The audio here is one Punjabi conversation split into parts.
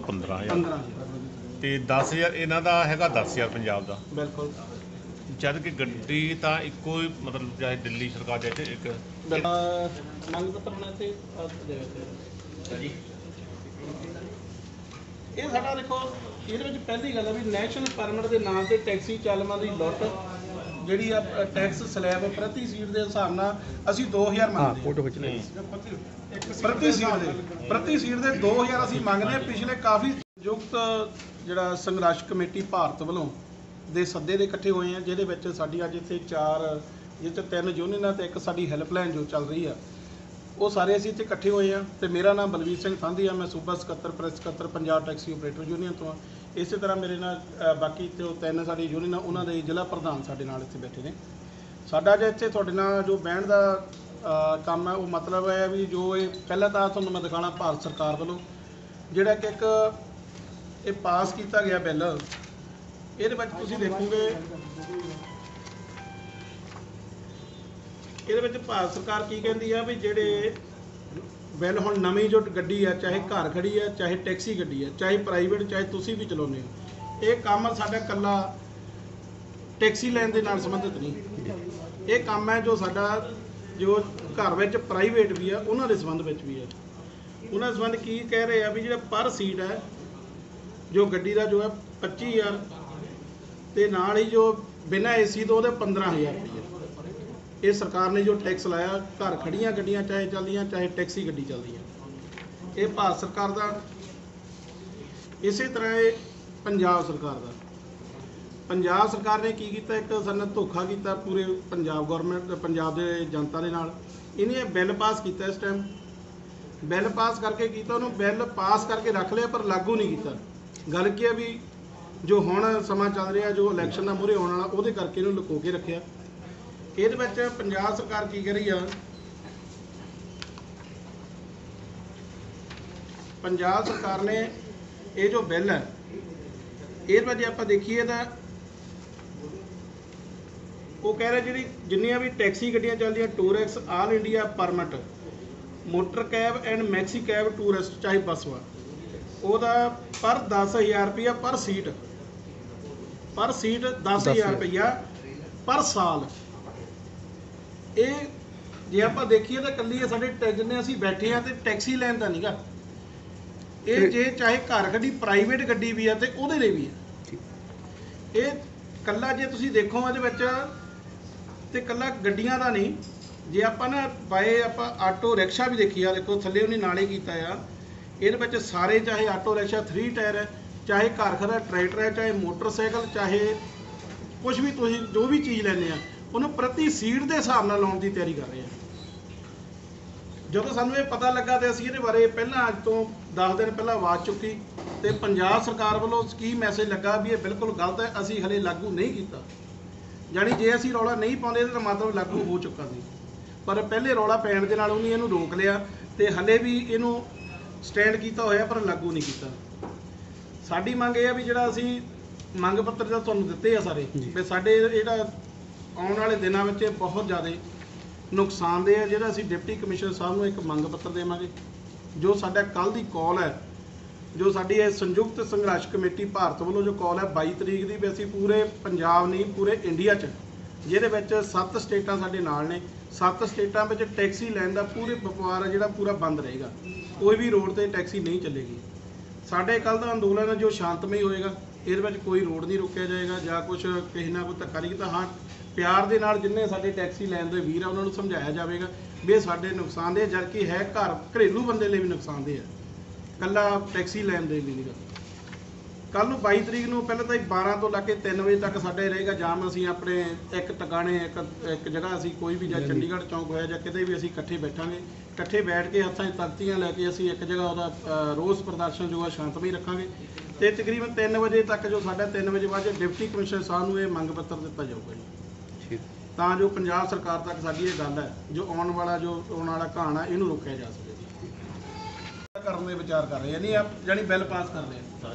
ਤੇ 15000 15000 ਤੇ 10000 ਇਹਨਾਂ ਦਾ ਹੈਗਾ 10000 ਪੰਜਾਬ ਦਾ। ਬਿਲਕੁਲ। ਜਦ ਕਿ ਗੱਡੀ ਤਾਂ ਇੱਕੋ ਹੀ ਮਤਲਬ ਚਾਹੇ ਦਿੱਲੀ ਸਰਕਾਰ ਦੇ ਚ ਇੱਕ ਮੰਗ ਪੱਤਰ ਬਣਾ ਤੇ ਜੀ ਇਹ ਸਾਡਾ ਦੇਖੋ ਇਹਦੇ ਵਿੱਚ ਪਹਿਲੀ ਗੱਲ ਹੈ ਵੀ ਨੈਸ਼ਨਲ ਪਰਮਿਟ ਦੇ ਨਾਮ ਤੇ ਟੈਕਸੀ ਚਾਲਕਾਂ ਦੀ ਲੁੱਟ ਜਿਹੜੀ ਆ ਟੈਕਸ ਸਲੈਬ ਪ੍ਰਤੀ ਸੀਟ ਦੇ ਹਿਸਾਬ ਨਾਲ ਅਸੀਂ 2000 ਮੰਗਦੇ ਹਾਂ। ਖਿੱਚ ਲਈ ਪ੍ਰਤੀ ਸੀਟ ਦੇ ਪ੍ਰਤੀ ਸੀਟ ਦੇ 2000 ਅਸੀਂ ਮੰਗਦੇ ਹਾਂ। ਪਿਛਲੇ ਕਾਫੀ ਸੰਯੁਕਤ ਜਿਹੜਾ ਸੰਘਰਸ਼ ਕਮੇਟੀ ਭਾਰਤ ਵੱਲੋਂ ਦੇ ਸੱਦੇ ਦੇ ਇਕੱਠੇ ਹੋਏ ਆ ਜਿਹਦੇ ਵਿੱਚ ਸਾਡੀ ਅੱਜ ਇੱਥੇ ਚਾਰ ਚ ਤਿੰਨ ਯੂਨੀਅਨਾਂ ਤੇ ਇੱਕ ਸਾਡੀ ਹੈਲਪਲਾਈਨ ਜੋ ਚੱਲ ਰਹੀ ਆ ਉਹ ਸਾਰੇ ਅਸੀਂ ਇੱਥੇ ਇਕੱਠੇ ਹੋਏ ਆ ਤੇ ਮੇਰਾ ਨਾਮ ਬਲਵੀਰ ਸਿੰਘ ਸੰਧੀ ਆ। ਮੈਂ ਸੂਬਾ ਸਕੱਤਰ ਪ੍ਰੈਸ ਸਕੱਤਰ ਪੰਜਾਬ ਟੈਕਸੀ ਆਪਰੇਟਰ ਯੂਨੀਅਨ ਤੋਂ ਆ। ਇਸੇ ਤਰ੍ਹਾਂ ਮੇਰੇ ਨਾਲ ਅ, ਬਾਕੀ ਇੱਥੇ ਉਹ ਤਿੰਨ ਸਾਡੀ ਯੂਨੀਅਨ ਆ ਉਹਨਾਂ ਦੇ ਜ਼ਿਲ੍ਹਾ ਪ੍ਰਧਾਨ ਸਾਡੇ ਨਾਲ ਇੱਥੇ ਬੈਠੇ ਨੇ। ਸਾਡਾ ਜੇ ਇੱਥੇ ਤੁਹਾਡੇ ਨਾਲ ਜੋ ਬਹਿਣ ਦਾ ਅ, ਕੰਮ ਹੈ ਉਹ ਮਤਲਬ ਹੈ ਵੀ ਜੋ ਇਹ ਪਹਿਲਾਂ ਤਾਂ ਤੁਹਾਨੂੰ ਮੈਂ ਦਿਖਾਣਾ ਭਾਰਤ ਸਰਕਾਰ ਵੱਲੋਂ ਜਿਹੜਾ ਕਿ ਇੱਕ ਇਹ ਪਾਸ ਕੀਤਾ ਗਿਆ ਬਿੱਲ ਇਹਦੇ ਵਿੱਚ ਤੁਸੀਂ ਦੇਖੋਗੇ ਇਹਦੇ ਵਿੱਚ ਭਾਰਤ ਸਰਕਾਰ ਕੀ ਕਹਿੰਦੀ ਆ ਵੀ ਜਿਹੜੇ ਬਿੱਲ ਹੁਣ ਨਵੀਂ ਜੋ ਗੱਡੀ ਆ, ਚਾਹੇ ਘਰ ਖੜੀ ਆ, ਚਾਹੇ ਟੈਕਸੀ ਗੱਡੀ ਆ, ਚਾਹੇ ਪ੍ਰਾਈਵੇਟ ਚਾਹੇ ਤੁਸੀਂ ਵੀ ਚਲਾਉਂਦੇ ਹੋ, ਇਹ ਕੰਮ ਸਾਡਾ ਕੱਲਾ ਟੈਕਸੀ ਲੈਣ ਦੇ ਨਾਲ ਸੰਬੰਧਿਤ ਨਹੀਂ। ਇਹ ਕੰਮ ਹੈ ਜੋ ਸਾਡਾ, ਜੋ ਘਰ ਵਿੱਚ ਪ੍ਰਾਈਵੇਟ ਵੀ ਆ, ਉਹਨਾਂ ਦੇ ਸੰਬੰਧ ਵਿੱਚ ਵੀ ਹੈ ਉਹਨਾਂ ਸੰਬੰਧ ਕੀ ਕਹਿ ਰਹੇ ਆ ਵੀ ਜਿਹੜਾ ਪਰ ਸੀਟ ਹੈ ਜੋ ਗੱਡੀ ਦਾ ਜੋ ਹੈ 25000 ਤੇ ਨਾਲ ਹੀ ਜੋ ਬਿਨਾਂ ਏਸੀ ਤੋਂ ਉਹਦੇ 15000 ਰੁਪਏ ਇਹ ਸਰਕਾਰ ਨੇ ਜੋ ਟੈਕਸ ਲਾਇਆ, ਘਰ ਖੜੀਆਂ ਗੱਡੀਆਂ ਚਾਹੇ ਚੱਲਦੀਆਂ, ਚਾਹੇ ਟੈਕਸੀ ਗੱਡੀ ਚੱਲਦੀ ਹੈ ਇਹ ਭਾਰਤ ਸਰਕਾਰ ਦਾ, ਇਸੇ ਤਰ੍ਹਾਂ ਇਹ ਪੰਜਾਬ ਸਰਕਾਰ ਦਾ। ਪੰਜਾਬ ਸਰਕਾਰ ਨੇ ਕੀ ਕੀਤਾ? ਇੱਕ ਸਾਨੂੰ ਧੋਖਾ ਕੀਤਾ ਪੂਰੇ ਪੰਜਾਬ ਗਵਰਨਮੈਂਟ ਪੰਜਾਬ ਦੇ ਜਨਤਾ ਦੇ ਨਾਲ। ਇਹਨੇ ਬਿੱਲ ਪਾਸ ਕੀਤਾ ਇਸ ਟਾਈਮ ਬਿੱਲ ਪਾਸ ਕਰਕੇ ਕੀਤਾ? ਉਹਨੂੰ ਬਿੱਲ ਪਾਸ ਕਰਕੇ ਰੱਖ ਲਿਆ, ਪਰ ਲਾਗੂ ਨਹੀਂ ਕੀਤਾ। ਗੱਲ ਕੀ ਹੈ ਵੀ ਜੋ ਹੁਣ ਸਮਾਂ ਚੱਲ ਰਿਹਾ, ਜੋ ਇਲੈਕਸ਼ਨ ਦਾ ਮੂਹਰੇ ਆਉਣ ਵਾਲਾ, ਉਹਦੇ ਕਰਕੇ ਇਹਨੂੰ ਲੁਕੋ ਕੇ ਰੱਖਿਆ। ਇਹਦੇ ਵਿੱਚ ਪੰਜਾਬ ਸਰਕਾਰ ਕੀ ਕਰ ਰਹੀ ਆ? ਪੰਜਾਬ ਸਰਕਾਰ ਨੇ ਇਹ ਜੋ ਬਿੱਲ ਹੈ ਇਹਦੇ ਵਿੱਚ ਜੇ ਆਪਾਂ ਦੇਖੀਏ ਤਾਂ ਉਹ ਕਹਿ ਰਿਹਾ ਜਿਹੜੀ ਜਿੰਨੀਆਂ ਵੀ ਟੈਕਸੀ ਗੱਡੀਆਂ ਚੱਲਦੀਆਂ tourist all India permit motor cab and maxi cab tourist ਚਾਹੇ ਬੱਸ ਵਾ ਉਹਦਾ ਪਰ 10000 ਰੁਪਇਆ ਪਰ ਸੀਟ ਪਰ ਸੀਟ 10000 ਰੁਪਇਆ ਪਰ ਸਾਲ। ਇਹ ਜੇ ਆਪਾਂ ਦੇਖੀਏ ਤਾਂ ਕੱਲੀ ਇਹ ਸਾਡੇ ਟੈ- ਜਿੰਨੇ ਅਸੀਂ ਬੈਠੇ ਆ ਤੇ ਟੈਕਸੀ ਲੈਣ ਦਾ ਨਹੀਂਗਾ ਇਹ ਜੇ ਚਾਹੇ ਘਰ ਗੱਡੀ ਪ੍ਰਾਈਵੇਟ ਗੱਡੀ ਵੀ ਆ ਤੇ ਉਹਦੇ ਲਈ ਵੀ ਆ। ਇਹ ਕੱਲਾ ਜੇ ਤੁਸੀਂ ਦੇਖੋ ਇਹਦੇ ਵਿੱਚ ਤੇ ਕੱਲਾ ਗੱਡੀਆਂ ਦਾ ਨਹੀਂ। ਜੇ ਆਪਾਂ ਨਾ ਬਾਏ ਆਪਾਂ ਆਟੋ ਰਿਕਸ਼ਾ ਵੀ ਦੇਖੀ ਆ ਦੇਖੋ ਥੱਲੇ ਉਹਨੇ ਨਾਲੇ ਕੀਤਾ ਆ। ਇਹਦੇ ਵਿੱਚ ਸਾਰੇ ਚਾਹੇ ਆਟੋ ਰਿਕਸ਼ਾ 3 ਟਾਇਰ ਹੈ ਚਾਹੇ ਘਰ ਖੜਾ ਟਰੈਕਟਰ ਹੈ ਚਾਹੇ ਮੋਟਰਸਾਈਕਲ ਚਾਹੇ ਕੁਝ ਵੀ ਤੁਸੀਂ ਜੋ ਵੀ ਚੀਜ਼ ਲੈਂਦੇ ਆ ਉਹਨੂੰ ਪ੍ਰਤੀ ਸੀਟ ਦੇ ਹਿਸਾਬ ਨਾਲ ਲਾਉਣ ਦੀ ਤਿਆਰੀ ਕਰ ਰਹੇ ਆ ਜਦੋਂ ਸਾਨੂੰ ਇਹ ਪਤਾ ਲੱਗਾ ਤੇ ਅਸੀਂ ਇਹਦੇ ਬਾਰੇ ਪਹਿਲਾਂ ਅੱਜ ਤੋਂ 10 ਦਿਨ ਪਹਿਲਾਂ ਆਵਾਜ਼ ਚੁੱਕੀ ਤੇ ਪੰਜਾਬ ਸਰਕਾਰ ਵੱਲੋਂ ਕੀ ਮੈਸੇਜ ਲੱਗਾ ਵੀ ਇਹ ਬਿਲਕੁਲ ਗਲਤ ਹੈ ਅਸੀਂ ਹਲੇ ਲਾਗੂ ਨਹੀਂ ਕੀਤਾ। ਜਾਣੀ ਜੇ ਅਸੀਂ ਰੌਲਾ ਨਹੀਂ ਪਾਉਂਦੇ ਇਹਦਾ ਮਤਲਬ ਲਾਗੂ ਹੋ ਚੁੱਕਾ ਸੀ। ਪਰ ਪਹਿਲੇ ਰੌਲਾ ਪੈਣ ਦੇ ਨਾਲ ਉਹਨੇ ਇਹਨੂੰ ਰੋਕ ਲਿਆ ਤੇ ਹਲੇ ਵੀ ਇਹਨੂੰ ਸਟੈਂਡ ਕੀਤਾ ਹੋਇਆ ਪਰ ਲਾਗੂ ਨਹੀਂ ਕੀਤਾ। ਸਾਡੀ ਮੰਗ ਇਹ ਆ ਵੀ ਜਿਹੜਾ ਅਸੀਂ ਮੰਗ ਪੱਤਰ ਜਿਹੜਾ ਤੁਹਾਨੂੰ ਦਿੱਤੇ ਆ ਸਾਰੇ ਵੀ ਸਾਡੇ ਜਿਹੜਾ ਆਉਣ ਵਾਲੇ ਦਿਨਾਂ ਵਿੱਚ ਇਹ ਬਹੁਤ ਜ਼ਿਆਦਾ ਨੁਕਸਾਨਦੇਹ ਹੈ ਜਿਹੜਾ ਅਸੀਂ ਡਿਪਟੀ ਕਮਿਸ਼ਨਰ ਸਾਹਿਬ ਨੂੰ ਇੱਕ ਮੰਗ ਪੱਤਰ ਦੇਵਾਂਗੇ, ਜੋ ਸਾਡਾ ਕੱਲ ਦੀ ਕਾਲ ਹੈ, ਜੋ ਸਾਡੀ ਇਹ ਸੰਯੁਕਤ ਸੰਘਰਸ਼ ਕਮੇਟੀ ਭਾਰਤ ਵੱਲੋਂ ਜੋ ਕਾਲ ਹੈ 22 ਤਰੀਕ ਦੀ ਵੀ ਅਸੀਂ ਪੂਰੇ ਪੰਜਾਬ ਨਹੀਂ, ਪੂਰੇ ਇੰਡੀਆ 'ਚ, ਜਿਹਦੇ ਵਿੱਚ 7 ਸਟੇਟਾਂ ਸਾਡੇ ਨਾਲ ਨੇ। 7 ਸਟੇਟਾਂ ਵਿੱਚ ਟੈਕਸੀ ਲੈਣ ਦਾ ਪੂਰੇ ਵਪਾਰ ਹੈ ਜਿਹੜਾ ਪੂਰਾ ਬੰਦ ਰਹੇਗਾ। ਕੋਈ ਵੀ ਰੋਡ ਤੇ ਟੈਕਸੀ ਨਹੀਂ ਚੱਲੇਗੀ। ਸਾਡੇ ਕੱਲ ਦਾ ਅੰਦੋਲਨ ਜੋ ਸ਼ਾਂਤਮਈ ਹੋਏਗਾ, ਇਹਦੇ ਵਿੱਚ ਕੋਈ ਰੋਡ ਨਹੀਂ ਰੋਕਿਆ ਜਾਏਗਾ, ਜਾਂ ਕੁਝ ਕਿਸੇ ਨਾਲ ਕੋਈ ਧੱਕਾ ਨਹੀਂ ਤਾਂ ਹਾਂ ਪਿਆਰ ਦੇ ਨਾਲ ਜਿੰਨੇ ਸਾਡੇ ਟੈਕਸੀ ਲੈਣ ਦੇ ਵੀਰ ਆ ਉਹਨਾਂ ਨੂੰ ਸਮਝਾਇਆ ਜਾਵੇਗਾ ਵੀ ਇਹ ਸਾਡੇ ਨੁਕਸਾਨਦੇਹ ਜਦਕਿ ਹੈ ਘਰ ਘਰੇਲੂ ਬੰਦੇ ਲਈ ਵੀ ਨੁਕਸਾਨਦੇਹ ਹੈ ਕੱਲਾ ਟੈਕਸੀ ਲੈਣ ਦੇ ਲਈ ਨਹੀਂ ਕੱਲ ਨੂੰ 22 ਤਰੀਕ ਨੂੰ ਪਹਿਲਾਂ ਤਾਂ ਇਹ 12 ਤੋਂ ਲੈ ਕੇ 3 ਵਜੇ ਤੱਕ ਸਾਡੇ ਰਹੇਗਾ ਜਾਮ ਅਸੀਂ ਆਪਣੇ ਇੱਕ ਟਿਕਾਣੇ ਇੱਕ ਇੱਕ ਜਗ੍ਹਾ ਅਸੀਂ ਕੋਈ ਵੀ ਜਾਂ ਚੰਡੀਗੜ੍ਹ ਚੌਂਕ ਹੋਇਆ ਜਾਂ ਕਿਤੇ ਵੀ ਅਸੀਂ ਇਕੱਠੇ ਬੈਠਾਂਗੇ। ਇਕੱਠੇ ਬੈਠ ਕੇ ਹੱਥਾਂ 'ਚ ਤਖਤੀਆਂ ਲੈ ਕੇ ਅਸੀਂ ਇੱਕ ਜਗ੍ਹਾ ਉਹਦਾ ਰੋਸ ਪ੍ਰਦਰਸ਼ਨ ਜੋ ਹੈ ਸ਼ਾਂਤਮਈ ਰੱਖਾਂਗੇ। ਤੇ ਤਕਰੀਬਨ 3 ਵਜੇ ਤੱਕ ਜੋ ਸਾਡਾ 3 ਵਜੇ ਬਾਅਦ ਡਿਪਟੀ ਕਮਿਸ਼ਨਰ ਸਾਹਿਬ ਨੂੰ ਇਹ ਮੰਗ ਪੱਤਰ ਦਿੱਤਾ ਜਾਊਗਾ ਜੀ। ਠੀਕ ਤਾਂ ਜੋ ਪੰਜਾਬ ਸਰਕਾਰ ਤੱਕ ਸਾਡੀ ਇਹ ਗੱਲ ਹੈ ਜੋ ਆਉਣ ਵਾਲਾ ਜੋ ਆਉਣ ਵਾਲਾ ਕਹਾਣ ਇਹਨੂੰ ਰੋਕਿਆ ਜਾ ਸਕੇ। ਕਰਨ ਦੇ ਵਿਚਾਰ ਕਰ ਰਹੇ ਆ ਨਹੀਂ ਆਪ ਜਾਨੀ ਬਿੱਲ ਪਾਸ ਕਰ ਰਹੇ ਆ।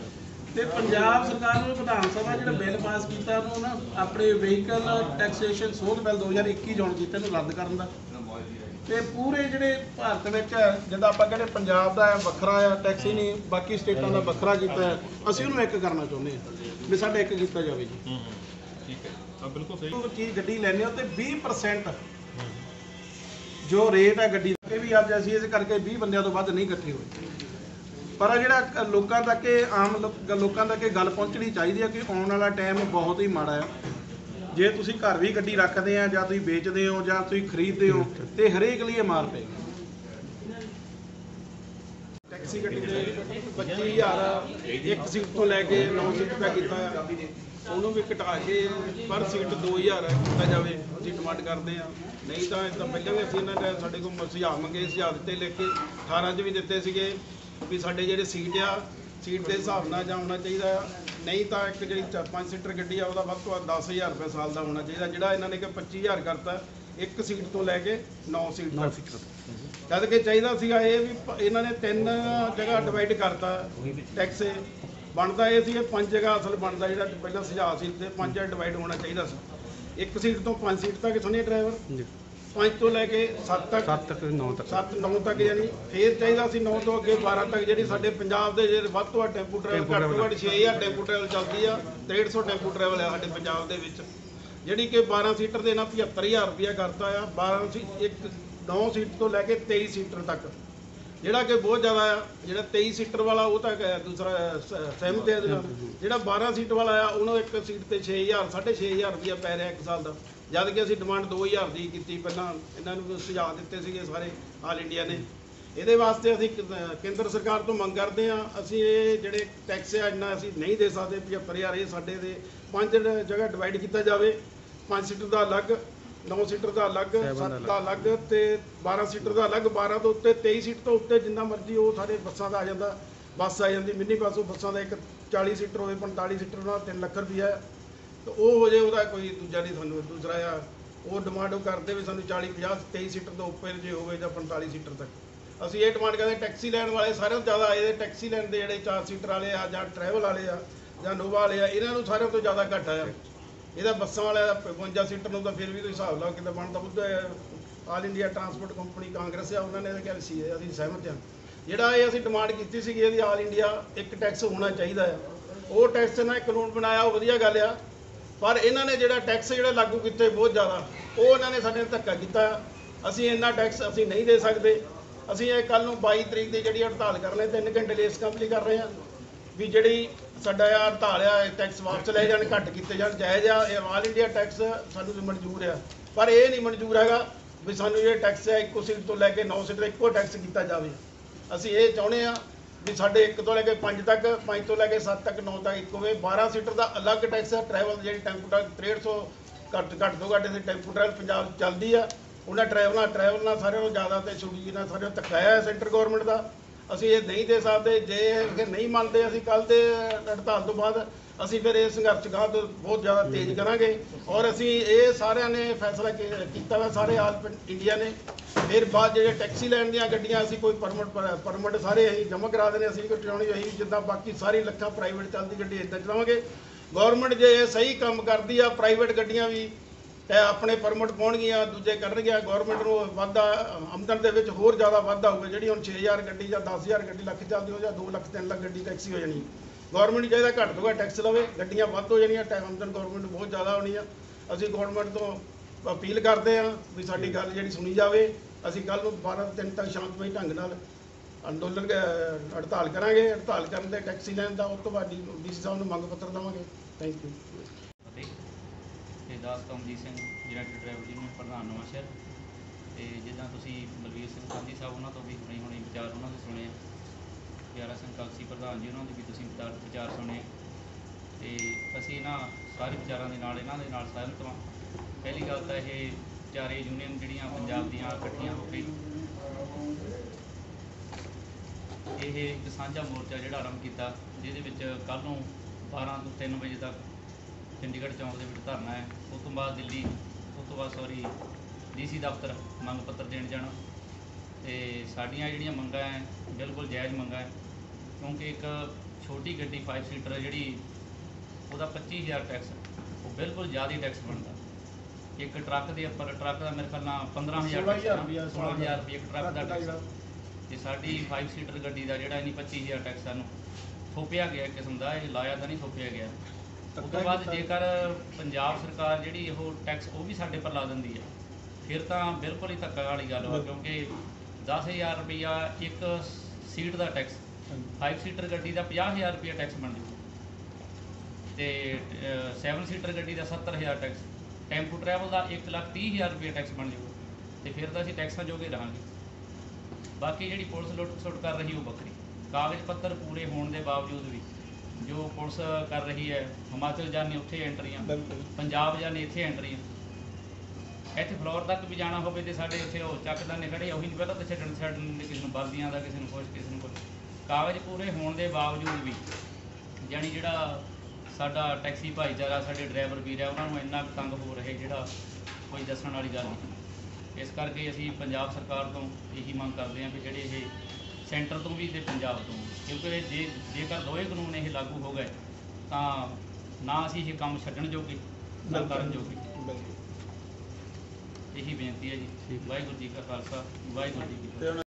ਤੇ ਪੰਜਾਬ ਸਰਕਾਰ ਨੇ ਵਿਧਾਨ ਸਭਾ ਜਿਹੜਾ ਬਿੱਲ ਪਾਸ ਕੀਤਾ ਉਹਨੂੰ ਨਾ ਆਪਣੇ ਵਹੀਕਲ ਟੈਕਸੇਸ਼ਨ ਸੋਧ ਬਿੱਲ 2021 ਜੋਨ ਕੀਤਾ ਇਹਨੂੰ ਰੱਦ ਕਰਨ ਦਾ। ਤੇ ਪੂਰੇ ਜਿਹੜੇ ਭਾਰਤ ਵਿੱਚ ਜਿੱਦਾਂ ਆਪਾਂ ਕਹਿੰਦੇ ਪੰਜਾਬ ਦਾ ਹੈ ਵੱਖਰਾ ਆ ਟੈਕਸ ਹੀ ਨਹੀਂ ਬਾਕੀ ਸਟੇਟਾਂ ਦਾ ਵੱਖਰਾ ਕੀਤਾ ਹੈ ਅਸੀਂ ਉਹਨੂੰ ਇੱਕ ਕਰਨਾ ਚਾਹੁੰਦੇ ਹਾਂ ਵੀ ਸਾਡਾ ਇੱਕ ਕੀਤਾ ਜਾਵੇ ਜੀ। ਹਾਂ, ਬਿਲਕੁਲ ਸਹੀ। ਚੀਜ਼ ਗੱਡੀ ਲੈਣੇ ਹੋ ਤੇ 20% ਜੋ ਰੇਟ ਹੈ ਗੱਡੀ ਦਾ, ਇਹ ਵੀ ਅੱਜ ਅਸੀਂ ਇਸ ਕਰਕੇ 20 ਬੰਦਿਆਂ ਤੋਂ ਵੱਧ ਨਹੀਂ ਇਕੱਠੇ ਹੋਏ। ਪਰ ਆਹ ਜਿਹੜਾ ਲੋਕਾਂ ਤੱਕ ਇਹ ਆਮ ਲੋਕ- ਲੋਕਾਂ ਤੱਕ ਇਹ ਗੱਲ ਪਹੁੰਚਣੀ ਚਾਹੀਦੀ ਹੈ ਕਿ ਆਉਣ ਵਾਲਾ ਟਾਈਮ ਬਹੁਤ ਹੀ ਮਾੜਾ ਹੈ। ਜੇ ਤੁਸੀਂ ਘਰ ਵੀ ਗੱਡੀ ਰੱਖਦੇ ਆ, ਜਾਂ ਤੁਸੀਂ ਵੇਚਦੇ ਹੋ, ਜਾਂ ਤੁਸੀਂ ਖਰੀਦਦੇ ਹੋ, ਤੇ ਹਰੇਕ ਲਈ ਇਹ ਮਾਰ ਪਏਗੀ ਟੈਕਸੀ ਗੱਡੀ ਦੇ 25000 ਇੱਕ ਸੀਟ ਤੋਂ ਲੈ ਕੇ 9 ਸੀਟ ਤੱਕ ਕੀਤਾ ਉਹਨੂੰ ਵੀ ਘਟਾ ਕੇ ਪਰ ਸੀਟ 2000 ਕੀਤਾ ਜਾਵੇ ਅਸੀਂ ਡਿਮਾਂਡ ਕਰਦੇ ਆ ਨਹੀਂ ਤਾਂ ਇਹ ਤਾਂ ਪਹਿਲਾਂ ਵੀ ਅਸੀਂ ਇਹਨਾਂ ਨੇ ਸਾਡੇ ਕੋਲ ਸੁਝਾਅ ਮੰਗੇ ਸੁਝਾਅ ਦਿੱਤੇ ਲਿਖ ਕੇ 18 ਚ ਵੀ ਦਿੱਤੇ ਸੀਗੇ ਵੀ ਸਾਡੇ ਜਿਹੜੇ ਸੀਟ ਆ ਸੀਟ ਦੇ ਹਿਸਾਬ ਨਾਲ ਜਾਂ ਹੋਣਾ ਚਾਹੀਦਾ ਆ। ਨਹੀਂ ਤਾਂ ਇੱਕ ਜਿਹੜੀ 5 ਸੀਟਰ ਗੱਡੀ ਆ ਉਹਦਾ ਵੱਧ ਤੋਂ ਵੱਧ 10000 ਰੁਪਏ ਸਾਲ ਦਾ ਹੋਣਾ ਚਾਹੀਦਾ ਜਿਹੜਾ ਇਹਨਾਂ ਨੇ ਕਿ 25000 ਕਰਤਾ ਇੱਕ ਸੀਟ ਤੋਂ ਲੈ ਕੇ 9 ਸੀਟ ਤੱਕ। ਜਦ ਕਿ ਚਾਹੀਦਾ ਸੀਗਾ ਇਹ ਵੀ ਇਹਨਾਂ ਨੇ ਤਿੰਨ ਜਗ੍ਹਾ ਡਿਵਾਈਡ ਕਰਤਾ ਟੈਕਸ ਬਣਦਾ ਇਹ ਸੀ ਇਹ ਪੰਜ ਜਗ੍ਹਾ ਅਸਲ ਬਣਦਾ ਜਿਹੜਾ ਪਹਿਲਾਂ ਸੁਝਾਅ ਸੀ ਤੇ ਪੰਜ ਡਿਵਾਈਡ ਹੋਣਾ ਚਾਹੀਦਾ ਸੀ। ਇੱਕ ਸੀਟ ਤੋਂ ਪੰਜ ਸੀਟ ਤੱਕ ਸੁਣੀਏ ਡਰਾਈਵਰ ਪੰਜ ਤੋਂ ਲੈ ਕੇ 7 ਤੱਕ? 7 ਤੱਕ 9 ਤੱਕ। 7 9 ਤੱਕ ਯਾਨੀ ਫੇਰ ਚਾਹੀਦਾ ਸੀ 9 ਤੋਂ ਅੱਗੇ 12 ਤੱਕ ਜਿਹੜੀ ਸਾਡੇ ਪੰਜਾਬ ਦੇ ਜਿਹੜੇ ਵੱਧ ਤੋਂ ਵੱਧ ਟੈਂਪੂ ਟਰੈਵਲ ਘੱਟ ਤੋਂ ਘੱਟ 6000 ਟੈਂਪੂ ਟਰੈਵਲ ਚੱਲਦੀ ਆ 150 ਟੈਂਪੂ ਟਰੈਵਲ ਆ ਸਾਡੇ ਪੰਜਾਬ ਦੇ ਵਿੱਚ। ਜਿਹੜੀ ਕਿ 12 ਸੀਟਰ ਦੇ ਨਾਲ 75000 ਰੁਪਇਆ ਕਰਤਾ ਆ 12 ਸੀ ਇੱਕ 9 ਸੀਟ ਤੋਂ ਲੈ ਕੇ 23 ਸੀਟਰ ਤੱਕ। ਜਿਹੜਾ ਕਿ ਬਹੁਤ ਜ਼ਿਆਦਾ ਆ, ਜਿਹੜਾ 23 ਸੀਟਰ ਵਾਲਾ ਉਹ ਤਾਂ ਹੈ ਦੂਸਰਾ ਸਹਿਮਤ ਹੈ ਇਹਦੇ ਜਿਹੜਾ 12 ਸੀਟ ਵਾਲਾ ਆ, ਉਹਨੂੰ ਇੱਕ ਸੀਟ ਤੇ 6000 6500 ਰੁਪਇਆ ਪੈ ਰਿਹਾ ਇੱਕ ਸਾਲ ਦਾ। ਜਦ ਕਿ ਅਸੀਂ ਡਿਮਾਂਡ 2000 ਦੀ ਕੀਤੀ ਪਹਿਲਾਂ, ਇਹਨਾਂ ਨੂੰ ਸੁਝਾਅ ਦਿੱਤੇ ਸੀਗੇ ਸਾਰੇ ਆਲ ਇੰਡੀਆ ਨੇ। ਇਹਦੇ ਵਾਸਤੇ ਅਸੀਂ ਕੇਂਦਰ ਸਰਕਾਰ ਤੋਂ ਮੰਗ ਕਰਦੇ ਹਾਂ, ਅਸੀਂ ਇਹ ਜਿਹੜੇ ਟੈਕਸ ਆ, ਇੰਨਾ ਅਸੀਂ ਨਹੀਂ ਦੇ ਸਕਦੇ 75000 ਇਹ ਸਾਡੇ ਦੇ ਪੰਜ ਜਗ੍ਹਾ ਡਿਵਾਈਡ ਕੀਤਾ ਜਾਵੇ। ਪੰਜ ਸੀਟਰ ਦਾ ਅਲੱਗ 9 ਸੀਟਰ ਦਾ ਅਲੱਗ 7 ਦਾ ਅਲੱਗ। ਤੇ 12 ਸੀਟਰ ਦਾ ਅਲੱਗ 12 ਤੋਂ ਉੱਤੇ 23 ਸੀਟ ਤੋਂ ਉੱਤੇ ਜਿੰਨਾ ਮਰਜ਼ੀ ਉਹ ਸਾਰੇ ਬੱਸਾਂ ਦਾ ਆ ਜਾਂਦਾ ਬੱਸ ਆ ਜਾਂਦੀ ਮਿੰਨੀ ਬੱਸ ਉਹ ਬੱਸਾਂ ਦਾ ਇੱਕ 40 ਸੀਟਰ ਹੋਵੇ 45 ਸੀਟਰ ਉਹਨਾਂ ਦਾ 3 ਲੱਖ ਰੁਪਈਆ ਤੇ ਉਹ ਹੋ ਜੇ ਉਹਦਾ ਕੋਈ ਦੂਜਾ ਨਹੀਂ ਸਾਨੂੰ ਦੂਸਰਾ ਆ ਉਹ ਡਿਮਾਂਡ ਉਹ ਕਰਦੇ ਵੀ ਸਾਨੂੰ 40 50 23 ਸੀਟਰ ਤੋਂ ਉੱਪਰ ਜੇ ਹੋਵੇ ਜਾਂ 45 ਸੀਟਰ ਤੱਕ। ਅਸੀਂ ਇਹ ਡਿਮਾਂਡ ਕਰਦੇ ਟੈਕਸੀ ਲੈਣ ਵਾਲੇ ਸਾਰਿਆਂ ਤੋਂ ਜ਼ਿਆਦਾ ਇਹਦੇ ਟੈਕਸੀ ਲੈਣ ਦੇ ਜਿਹੜੇ 4 ਸੀਟਰ ਵਾਲੇ ਆ ਜਾਂ ਟਰੈਵਲ ਵਾਲੇ ਆ ਜਾਂ ਨੋਵਾ ਵਾਲੇ ਆ ਇਹਨਾਂ ਨੂੰ ਸਾਰਿਆਂ ਤੋਂ ਜ਼ਿਆਦਾ ਘੱਟ ਆਇਆ ਇਹਦਾ ਬੱਸਾਂ ਵਾਲਿਆਂ ਦਾ 55 ਸੀਟਰ ਨੂੰ ਤਾਂ ਫਿਰ ਵੀ ਕੋਈ ਹਿਸਾਬ ਲਾ ਕਿਤੇ ਬਣਦਾ Buddh all India transport company Congress ਆ, ਉਹਨਾਂ ਨੇ ਤਾਂ ਕਿਹਾ ਸੀ, ਅਸੀਂ ਸਹਿਮਤ ਹਾਂ। ਜਿਹੜਾ ਇਹ ਅਸੀਂ ਡਿਮਾਂਡ ਕੀਤੀ ਸੀਗੀ, ਇਹਦੀ ਆਲ ਇੰਡੀਆ ਇੱਕ ਟੈਕਸ ਹੋਣਾ ਚਾਹੀਦਾ ਆ ਉਹ ਟੈਕਸ ਨਾਲ ਇੱਕ ਕਾਨੂੰਨ ਬਣਾਇਆ, ਉਹ ਵਧੀਆ ਗੱਲ ਆ। ਪਰ ਇਹਨਾਂ ਨੇ ਜਿਹੜਾ ਟੈਕਸ ਜਿਹੜਾ ਲਾਗੂ ਕੀਤੇ ਬਹੁਤ ਜ਼ਿਆਦਾ, ਉਹ ਇਹਨਾਂ ਨੇ ਸਾਡੇ ਨਾਲ ਧੱਕਾ ਕੀਤਾ। ਅਸੀਂ ਇੰਨਾ ਟੈਕਸ ਅਸੀਂ ਨਹੀਂ ਦੇ ਸਕਦੇ। ਅਸੀਂ ਇਹ ਕੱਲ ਨੂੰ 22 ਤਰੀਕ ਦੀ ਜਿਹੜੀ ਹੜਤਾਲ ਕਰ ਰਹੇ 3 ਘੰਟੇ ਲਈ ਇਸ ਕੰਪਨੀ ਕਰ ਰਹੇ ਹਾਂ। ਵੀ ਜਿਹੜੀ ਸਾਡਾ ਆ ਹੜਤਾਲ ਆ ਟੈਕਸ ਵਾਪਸ ਲੈ ਜਾਣ, ਘੱਟ ਕੀਤੇ ਜਾਣ, ਜਾਇਜ਼ ਆ, ਇਹ ਆਲ ਇੰਡੀਆ ਟੈਕਸ ਸਾਨੂੰ ਵੀ ਮਨਜ਼ੂਰ ਆ। ਪਰ ਇਹ ਨਹੀਂ ਮਨਜ਼ੂਰ ਹੈਗਾ ਵੀ ਸਾਨੂੰ ਇਹ ਟੈਕਸ ਹੈ ਇੱਕੋ ਸੀਟ ਤੋਂ ਲੈ ਕੇ 9 ਸੀਟ ਤੱਕ ਇੱਕੋ ਟੈਕਸ ਕੀਤਾ ਜਾਵੇ। ਅਸੀਂ ਇਹ ਚਾਹੁੰਦੇ ਆ ਵੀ ਸਾਡੇ 1 ਤੋਂ ਲੈ ਕੇ 5 ਤੱਕ 5 ਤੋਂ ਲੈ ਕੇ 7 ਤੱਕ 9 ਤੱਕ ਇੱਕੋ ਹੋਵੇ। 12 ਸੀਟਰ ਦਾ ਅਲੱਗ ਟੈਕਸ ਹੈ ਟਰੈਵਲ ਜਿਹੜੀ ਟੈਂਪੂ ਟਰੈਵਲ 6300 ਘੱਟ ਘੱਟ ਤੋਂ ਘੱਟ ਦੇ ਟੈਂਪੂ ਟਰੈਵਲ ਪੰਜਾਬ 'ਚ ਚੱਲਦੀ ਆ। ਉਹਨਾਂ ਟਰੈਵਲਾਂ ਟਰੈਵਲ ਨਾਲ ਸਾਰਿਆਂ ਨੂੰ ਜ਼ਿਆਦਾ ਤੇ ਛੁੱਟੀ ਨਾਲ ਸਾਰਿਆਂ ਨੂੰ ਧੱਕਾ ਸੈਂਟਰ ਗਵਰਨਮੈਂਟ ਦਾ। ਅਸੀਂ ਇਹ ਨਹੀਂ ਦੇ ਸਕਦੇ, ਜੇ ਇਹ ਨਹੀਂ ਮੰਨਦੇ, ਅਸੀਂ ਕੱਲ ਦੇ ਹੜਤਾਲ ਤੋਂ ਬਾਅਦ ਅਸੀਂ ਫਿਰ ਇਹ ਸੰਘਰਸ਼ ਗਾਹ ਤੋਂ ਬਹੁਤ ਜ਼ਿਆਦਾ ਤੇਜ਼ ਕਰਾਂਗੇ। ਔਰ ਅਸੀਂ ਇਹ ਸਾਰਿਆਂ ਨੇ ਫੈਸਲਾ ਕੀ- ਕੀਤਾ ਵਾ, ਸਾਰੇ ਆਲ ਪਿੰ- ਇੰਡੀਆ ਨੇ। ਫਿਰ ਬਾਅਦ ਜਿਹੜੇ ਟੈਕਸੀ ਲੈਣ ਦੀਆਂ ਗੱਡੀਆਂ ਅਸੀਂ ਕੋਈ ਪਰਮਿਟ ਪਰਮਿਟ ਸਾਰੇ ਅਸੀਂ ਜਮ੍ਹਾਂ ਕਰਾ ਦੇਣੇ, ਅਸੀਂ ਕੋਈ ਚਲਾਉਣੀ ਹੋਈ ਜਿੱਦਾਂ ਬਾਕੀ ਸਾਰੀ ਲੱਖਾਂ ਪ੍ਰਾਈਵੇਟ ਚੱਲਦੀ ਗੱਡੀ ਇਦਾਂ ਚਲਾਵਾਂਗੇ। ਗਵਰਨਮੈਂਟ ਜੇ ਇਹ ਸਹੀ ਕੰਮ ਕਰਦੀ ਆ ਪ੍ਰਾਈਵੇਟ ਗੱਡੀਆਂ ਵੀ ਤੇ ਆਪਣੇ ਪਰਮਿਟ ਪਾਉਣਗੀਆਂ ਦੂਜੇ ਕਰਨਗੀਆਂ ਗਵਰਨਮੈਂਟ ਨੂੰ ਵਾਧਾ, ਆਮਦਨ ਦੇ ਵਿੱਚ ਹੋਰ ਜ਼ਿਆਦਾ ਵਾਧਾ ਹੋਵੇ ਜਿਹੜੀ ਹੁਣ 6000 ਗੱਡੀ ਜਾਂ 10000 ਗੱਡੀ ਲੱਖ ਚੱਲਦੀ ਹੋ ਜਾਂ 2 ਲੱਖ 3 ਲੱਖ ਗੱਡੀ ਟੈਕਸੀ ਹੋ ਜਾਣੀ ਗਵਰਨਮੈਂਟ ਚਾਹੀਦਾ ਘੱਟ ਤੋਂ ਘੱਟ ਟੈਕਸ ਲਵੇ, ਗੱਡੀਆਂ ਵੱਧ ਹੋ ਜਾਣੀਆਂ ਟੈ- ਆਮਦਨ ਗਵਰਨਮੈਂਟ ਬਹੁਤ ਜ਼ਿਆਦਾ ਹੋਣੀ ਆ। ਅਸੀਂ ਗਵਰਨਮੈਂਟ ਤੋਂ ਅਪੀਲ ਕਰਦੇ ਆ ਵੀ ਸਾਡੀ ਗੱਲ ਜਿਹੜੀ ਸੁਣੀ ਜਾਵੇ। ਅਸੀਂ ਕੱਲ ਨੂੰ 12 ਤਿੰਨ ਤੱਕ ਸ਼ਾਂਤਮਈ ਢੰਗ ਨਾਲ ਅੰਦੋਲਨ ਹੜਤਾਲ ਕਰਾਂਗੇ। ਹੜਤਾਲ ਕਰਨ ਦੇ ਟੈਕਸੀ ਲੈਣ ਦਾ, ਉਸ ਤੋਂ ਬਾਅਦ ਡੀਸੀ ਸਾਹਿਬ ਨੂੰ ਮੰਗ ਪੱਤਰ ਦੇਵਾਂਗੇ। ਥੈਂਕ ਯੂ ਤੇ ਦਾਸ Kamjit Singh director travel union ਪ੍ਰਧਾਨ ਨਵਾਂਸ਼ਹਿਰ ਤੇ ਜਿੱਦਾਂ ਤੁਸੀਂ ਬਲਵੀਰ ਸਿੰਘ ਸੰਧੀ ਸਾਹਿਬ, ਉਹਨਾਂ ਤੋਂ ਵੀ ਹੁਣੇ ਹੁਣੇ ਵਿਚਾਰ ਉਹਨਾਂ ਦੇ ਸੁਣੇ ਆ। ਪਿਆਰਾ ਸਿੰਘ ਕਲਸੀ ਪ੍ਰਧਾਨ ਜੀ, ਉਹਨਾਂ ਦੇ ਵੀ ਤੁਸੀਂ ਵਿਚਾਰ ਵਿਚਾਰ ਸੁਣੇ ਆ। ਤੇ ਅਸੀਂ ਇਹਨਾਂ ਸਾਰੇ ਵਿਚਾਰਾਂ ਦੇ ਨਾਲ, ਇਹਨਾਂ ਦੇ ਨਾਲ ਸਹਿਮਤ ਹਾਂ ਪਹਿਲੀ ਗੱਲ ਤਾਂ ਇਹ ਚਾਰੇ ਯੂਨੀਅਨ ਜਿਹੜੀਆਂ ਪੰਜਾਬ ਦੀਆਂ ਇਕੱਠੀਆਂ ਹੋ ਕੇ ਇਹ ਇੱਕ ਸਾਂਝਾ ਮੋਰਚਾ ਜਿਹੜਾ ਆਰੰਭ ਕੀਤਾ, ਜਿਹਦੇ ਵਿੱਚ ਕੱਲ ਨੂੰ 12 ਤੋਂ 3 ਵਜੇ ਤੱਕ ਚੰਡੀਗੜ੍ਹ ਚੌਂਕ ਦੇ ਵਿੱਚ ਧਰਨਾ ਹੈ। ਉਸ ਤੋਂ ਬਾਅਦ ਦਿੱਲੀ ਉਸ ਤੋਂ ਬਾਅਦ ਸੌਰੀ ਡੀਸੀ ਦਫ਼ਤਰ ਮੰਗ ਪੱਤਰ ਦੇਣ ਜਾਣਾ। ਤੇ ਸਾਡੀਆਂ ਜਿਹੜੀਆਂ ਮੰਗਾਂ ਹੈ ਬਿਲਕੁਲ ਜਾਇਜ਼ ਮੰਗਾਂ ਹੈ। ਕਿਉਂਕਿ ਇੱਕ ਛੋਟੀ ਗੱਡੀ 5 ਸੀਟਰ ਜਿਹੜੀ ਉਹਦਾ 25000 ਟੈਕਸ ਉਹ ਬਿਲਕੁਲ ਜ਼ਿਆਦਾ ਟੈਕਸ ਬਣਦਾ। ਇੱਕ ਟਰੱਕ ਦੇ ਉੱਪਰ ਟਰੱਕ ਦਾ ਮੇਰੇ ਖਿਆਲ ਨਾਲ 15000 16,000 ਰੁਪਇਆ 16000 ਰੁਪਏ ਇੱਕ ਟਰੱਕ ਦਾ ਟੈਕਸ ਤੇ ਸਾਡੀ 5 ਸੀਟਰ ਗੱਡੀ ਦਾ ਜਿਹੜਾ ਇਹਨੀ 25000 ਟੈਕਸ ਸਾਨੂੰ ਥੋਪਿਆ ਗਿਆ ਕਿਸਮ ਦਾ ਇਹ ਲਾਇਆ ਤਾਂ ਨਹੀਂ ਥੋਪਿਆ ਗਿਆ। ਉਸ ਤੋਂ ਬਾਅਦ ਜੇਕਰ ਪੰਜਾਬ ਸਰਕਾਰ ਜਿਹੜੀ ਉਹ ਟੈਕਸ ਉਹ ਵੀ ਸਾਡੇ ਪਰ ਲਾ ਦਿੰਦੀ ਹੈ ਫਿਰ ਤਾਂ ਬਿਲਕੁਲ ਹੀ ਧੱਕਾ ਵਾਲੀ ਗੱਲ ਹੋ ਕਿਉਂਕਿ 10000 ਰੁਪਇਆ ਇੱਕ ਸੀਟ ਦਾ ਟੈਕਸ 5 ਸੀਟਰ ਗੱਡੀ ਦਾ 50000 ਰੁਪਇਆ ਟੈਕਸ ਬਣ ਜੂ। ਤੇ 7 ਸੀਟਰ ਗੱਡੀ ਦਾ 70000 ਟੈਕਸ ਟੈਂਪੂ ਟਰੈਵਲ ਦਾ 130000 ਰੁਪਇਆ ਟੈਕਸ ਬਣ ਜੂ। ਤੇ ਫਿਰ ਤਾਂ ਅਸੀਂ ਟੈਕਸਾਂ ਜੋਗੇ ਰਹਾਂਗੇ। ਬਾਕੀ ਜਿਹੜੀ ਪੁਲਿਸ ਲੁੱਟ ਸੁੱਟ ਕਰ ਰਹੀ ਉਹ ਵੱਖਰੀ। ਕਾਗਜ਼ ਪੱਤਰ ਪੂਰੇ ਹੋਣ ਦੇ ਬਾਵਜੂਦ ਵੀ ਜੋ ਪੁਲਿਸ ਕਰ ਰਹੀ ਹੈ ਹਿਮਾਚਲ ਜਾਣੀ ਉੱਥੇ ਐਂਟਰੀਆਂ ਬਿਲਕੁਲ। ਪੰਜਾਬ ਜਾਣੀ ਇੱਥੇ ਐਂਟਰੀਆਂ ਇੱਥੇ ਫਲੋਰ ਤੱਕ ਵੀ ਜਾਣਾ ਹੋਵੇ ਤੇ ਸਾਡੇ ਇੱਥੇ ਉਹ ਚੱਕਦਾਨੇ ਖੜੇ ਉਹੀ ਨਹੀਂ ਪਹਿਲਾਂ ਤਾਂ ਛੱਡਣ ਛੱਡਣ ਕਿਸੇ ਨੂੰ ਵਰਦੀਆਂ ਦਾ ਕਿਸੇ ਨੂੰ ਕੁਛ ਕਿਸੇ ਨੂੰ ਕੁਛ। ਕਾਗਜ਼ ਪੂਰੇ ਹੋਣ ਦੇ ਬਾਵਜੂਦ ਵੀ ਜਾਣੀ ਜਿਹੜਾ ਸਾਡਾ ਟੈਕਸੀ ਭਾਈਚਾਰਾ ਸਾਡੇ ਡਰਾਈਵਰ ਵੀਰ ਹੈ ਉਹਨਾਂ ਨੂੰ ਇੰਨਾ ਤੰਗ ਹੋ ਰਹੇ ਜਿਹੜਾ ਕੋਈ ਦੱਸਣ ਵਾਲੀ ਗੱਲ ਨਹੀਂ। ਇਸ ਕਰਕੇ ਅਸੀਂ ਪੰਜਾਬ ਸਰਕਾਰ ਤੋਂ ਇਹੀ ਮੰਗ ਕਰਦੇ ਹਾਂ ਕਿ ਜਿਹੜੇ ਇਹ ਸੈਂਟਰ ਤੋਂ ਵੀ ਤੇ ਪੰਜਾਬ ਤੋਂ ਵੀ। ਕਿਉਂਕਿ ਜੇ ਜੇਕਰ ਦੋਵੇਂ ਕਾਨੂੰਨ ਇਹ ਲਾਗੂ ਹੋ ਗਏ ਤਾਂ ਨਾ ਅਸੀਂ ਇਹ ਕੰਮ ਛੱਡਣ ਜੋਗੇ ਨਾ ਕਰਨ ਜੋਗੇ। ਇਹੀ ਬੇਨਤੀ ਹੈ ਜੀ। ਵਾਹਿਗੁਰੂ ਜੀ ਕਾ ਖਾਲਸਾ ਵਾਹਿਗੁਰੂ ਜੀ ਕੀ ਫਤਿਹ